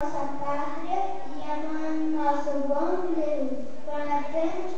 nossa pátria e amando nosso bom Deus, para termos